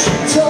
She told